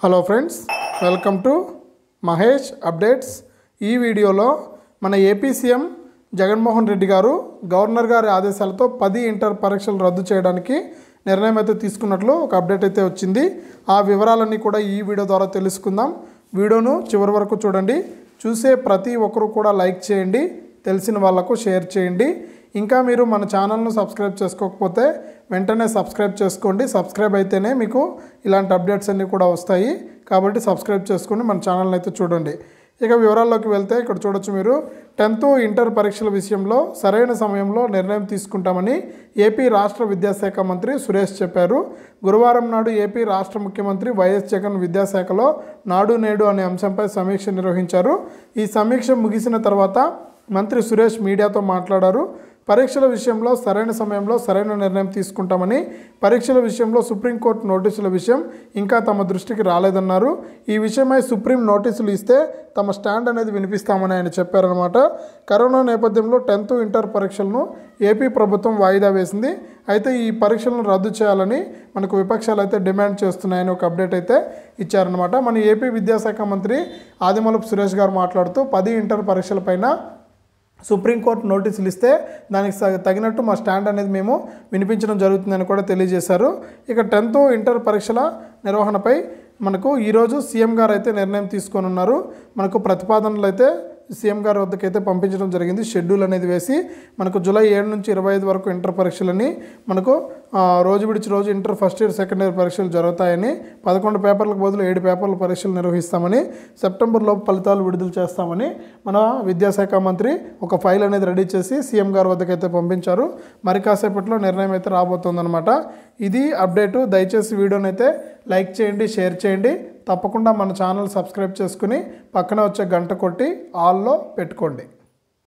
Hello friends welcome to Mahesh updates ఈ వీడియోలో మన ఏపీ సీఎం జగన్మోహన్ రెడ్డి గారు గవర్నర్ గారి ఆదేశాలతో పది ఇంటర్ పరీక్షలు రద్దు చేయడానికి నిర్ణయం అయితే తీసుకున్నట్లు ఒక అప్డేట్ అయితే వచ్చింది. ఆ వివరాలన్నీ కూడా ఈ వీడియో ద్వారా తెలుసుకుందాం. వీడియోను చివరి వరకు చూడండి. చూసే ప్రతి ఒక్కరు కూడా లైక్ చేయండి. తెలిసిన వాళ్ళకు షేర్ చేయండి. ఇంకా మీరు మన ఛానల్ను సబ్స్క్రైబ్ చేసుకోకపోతే వెంటనే సబ్స్క్రైబ్ చేసుకోండి. సబ్స్క్రైబ్ అయితేనే మీకు ఇలాంటి అప్డేట్స్ అన్నీ కూడా వస్తాయి. కాబట్టి సబ్స్క్రైబ్ చేసుకుని మన ఛానల్ని అయితే చూడండి. ఇక వివరాల్లోకి వెళ్తే ఇక్కడ చూడొచ్చు మీరు. టెన్త్ ఇంటర్ పరీక్షల విషయంలో సరైన సమయంలో నిర్ణయం తీసుకుంటామని ఏపీ రాష్ట్ర విద్యాశాఖ మంత్రి సురేష్ చెప్పారు. గురువారం నాడు ఏపీ రాష్ట్ర ముఖ్యమంత్రి వైఎస్ జగన్ విద్యాశాఖలో నాడు నేడు అనే అంశంపై సమీక్ష నిర్వహించారు. ఈ సమీక్ష ముగిసిన తర్వాత మంత్రి సురేష్ మీడియాతో మాట్లాడారు. పరీక్షల విషయంలో సరైన సమయంలో సరైన నిర్ణయం తీసుకుంటామని పరీక్షల విషయంలో సుప్రీంకోర్టు నోటీసుల విషయం ఇంకా తమ దృష్టికి రాలేదన్నారు. ఈ విషయమై సుప్రీం నోటీసులు ఇస్తే తమ స్టాండ్ అనేది వినిపిస్తామని ఆయన చెప్పారనమాట కరోనా నేపథ్యంలో టెన్త్ ఇంటర్ పరీక్షలను ఏపీ ప్రభుత్వం వాయిదా వేసింది. అయితే ఈ పరీక్షలను రద్దు చేయాలని మనకు విపక్షాలు అయితే డిమాండ్ చేస్తున్నాయని ఒక అప్డేట్ అయితే ఇచ్చారనమాట మన ఏపీ విద్యాశాఖ మంత్రి ఆదిమలపు సురేష్ గారు మాట్లాడుతూ పది ఇంటర్ పరీక్షలపైన సుప్రీంకోర్టు నోటీసులు ఇస్తే దానికి తగినట్టు మా స్టాండ్ అనేది మేము వినిపించడం జరుగుతుందని కూడా తెలియజేశారు. ఇక టెన్త్ ఇంటర్ పరీక్షల నిర్వహణపై మనకు ఈరోజు సీఎం గారు అయితే నిర్ణయం తీసుకొని ఉన్నారు. మనకు ప్రతిపాదనలు అయితే సీఎం గారి వద్దకు అయితే పంపించడం జరిగింది. షెడ్యూల్ అనేది వేసి మనకు జూలై ఏడు నుంచి ఇరవై ఐదు వరకు ఇంటర్ పరీక్షలని మనకు రోజు విడిచి రోజు inter first year second year పరీక్షలు జరుగుతాయని పదకొండు పేపర్లకు బదులు ఏడు పేపర్ల పరీక్షలు నిర్వహిస్తామని సెప్టెంబర్లో ఫలితాలు విడుదల చేస్తామని మన విద్యాశాఖ మంత్రి ఒక ఫైల్ అనేది రెడీ చేసి సీఎం గారి వద్దకు అయితే పంపించారు. మరి కాసేపట్లో నిర్ణయం అయితే రాబోతుందన్నమాట. ఇది అప్డేటు. దయచేసి వీడియోనైతే లైక్ చేయండి షేర్ చేయండి. తప్పకుండా మన ఛానల్ సబ్స్క్రైబ్ చేసుకుని పక్కన వచ్చే గంట కొట్టి ఆల్లో పెట్టుకోండి.